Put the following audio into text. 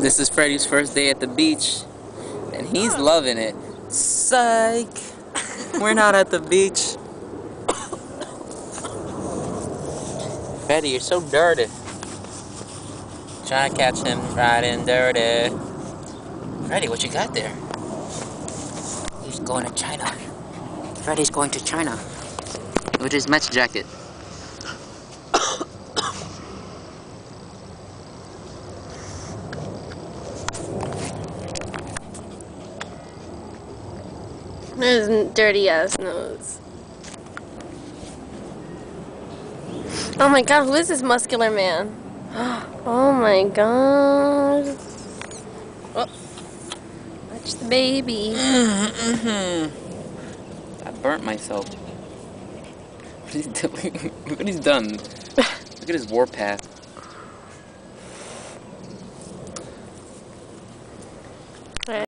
This is Freddie's first day at the beach, and he's loving it. Psych! We're not at the beach. Freddie, you're so dirty. Try to catch him riding dirty. Freddie, what you got there? He's going to China. Freddie's going to China. With his match jacket. His dirty ass nose. Oh my god, who is this muscular man? Oh my god. Oh. Watch the baby. Mm-hmm. I burnt myself. What he's doing? Look what he's done. Look at his warpath.